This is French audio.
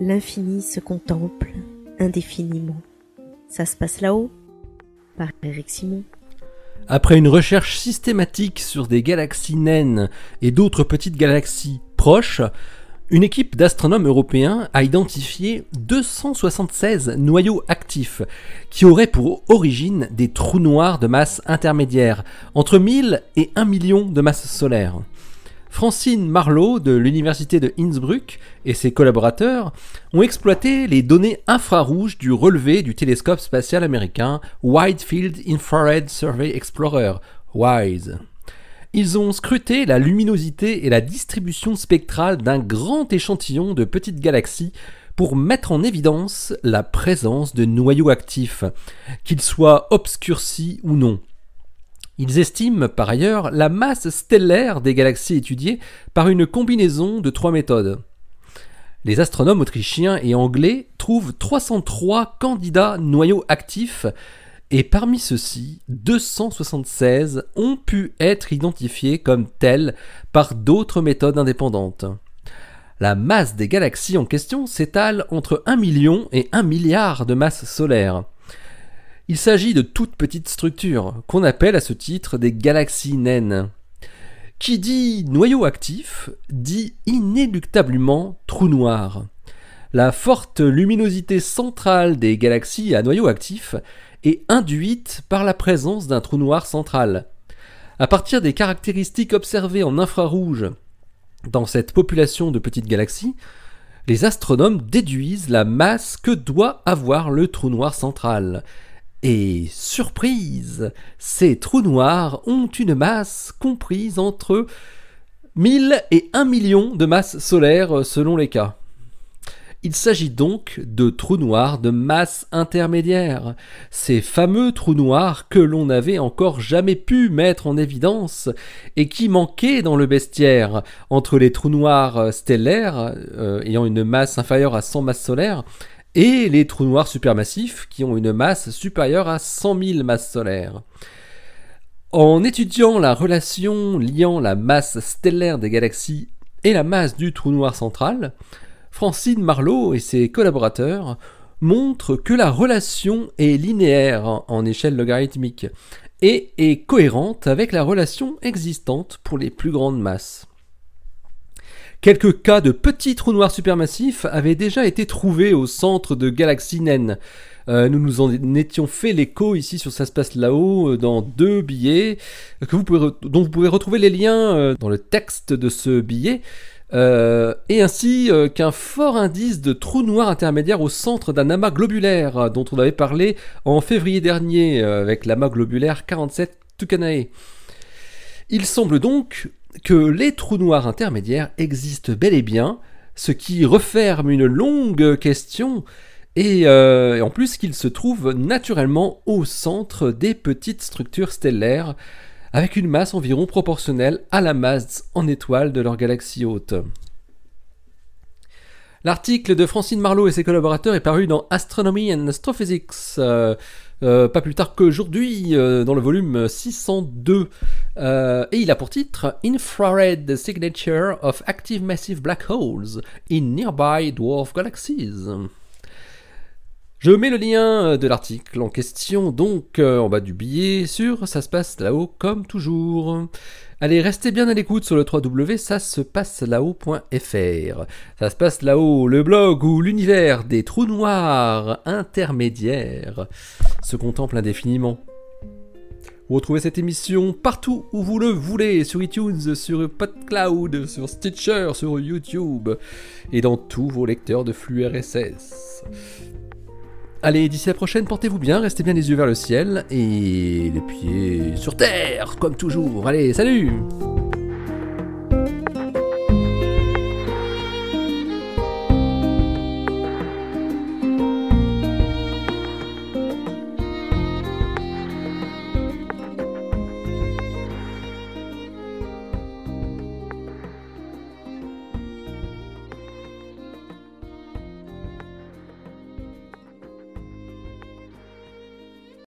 L'infini se contemple indéfiniment. Ça se passe là-haut Par Eric Simon. Après une recherche systématique sur des galaxies naines et d'autres petites galaxies proches, une équipe d'astronomes européens a identifié 276 noyaux actifs qui auraient pour origine des trous noirs de masse intermédiaire, entre 1000 et 1 million de masse solaire. Francine Marlowe de l'université de Innsbruck et ses collaborateurs ont exploité les données infrarouges du relevé du télescope spatial américain Wide Field Infrared Survey Explorer, WISE. Ils ont scruté la luminosité et la distribution spectrale d'un grand échantillon de petites galaxies pour mettre en évidence la présence de noyaux actifs, qu'ils soient obscurcis ou non. Ils estiment par ailleurs la masse stellaire des galaxies étudiées par une combinaison de trois méthodes. Les astronomes autrichiens et anglais trouvent 303 candidats noyaux actifs et parmi ceux-ci, 276 ont pu être identifiés comme tels par d'autres méthodes indépendantes. La masse des galaxies en question s'étale entre 1 million et 1 milliard de masses solaires. Il s'agit de toutes petites structures, qu'on appelle à ce titre des galaxies naines. Qui dit noyau actif dit inéluctablement trou noir. La forte luminosité centrale des galaxies à noyau actif est induite par la présence d'un trou noir central. À partir des caractéristiques observées en infrarouge dans cette population de petites galaxies, les astronomes déduisent la masse que doit avoir le trou noir central. Et surprise, ces trous noirs ont une masse comprise entre 1000 et 1 million de masses solaires selon les cas. Il s'agit donc de trous noirs de masse intermédiaire, ces fameux trous noirs que l'on n'avait encore jamais pu mettre en évidence et qui manquaient dans le bestiaire entre les trous noirs stellaires euh, ayant une masse inférieure à 100 masses solaires et les trous noirs supermassifs qui ont une masse supérieure à 100 000 masses solaires. En étudiant la relation liant la masse stellaire des galaxies et la masse du trou noir central, Francine Marlowe et ses collaborateurs montrent que la relation est linéaire en échelle logarithmique et est cohérente avec la relation existante pour les plus grandes masses. Quelques cas de petits trous noirs supermassifs avaient déjà été trouvés au centre de galaxies naines. Euh, nous nous en étions fait l'écho ici sur Ça se passe là-haut euh, dans deux billets pouvez dont vous pouvez retrouver les liens euh, dans le texte de ce billet. Euh, et ainsi euh, qu'un fort indice de trou noir intermédiaire au centre d'un amas globulaire euh, dont on avait parlé en février dernier avec l'amas globulaire 47 Tucanae. Il semble donc que les trous noirs intermédiaires existent bel et bien, ce qui referme une longue question, et en plus qu'ils se trouvent naturellement au centre des petites structures stellaires, avec une masse environ proportionnelle à la masse en étoiles de leur galaxie haute. L'article de Francine Marlowe et ses collaborateurs est paru dans Astronomy and Astrophysics, euh, euh, pas plus tard qu'aujourd'hui, euh, dans le volume 602. Et il a pour titre Infrared Signature of Active Massive Black Holes in Nearby Dwarf Galaxies. Je mets le lien euh, de l'article en question donc euh, en bas du billet sur ça se passe là-haut comme toujours. Allez, restez bien à l'écoute sur le 3W, ça se passe là-haut.fr. Ça se passe là-haut, le blog où l'univers des trous noirs intermédiaires se contemple indéfiniment. Vous retrouvez cette émission partout où vous le voulez, sur iTunes, sur PodCloud, sur Stitcher, sur YouTube et dans tous vos lecteurs de flux RSS. Allez, d'ici la prochaine, portez-vous bien, restez bien les yeux vers le ciel et les pieds sur terre, comme toujours. Allez, salut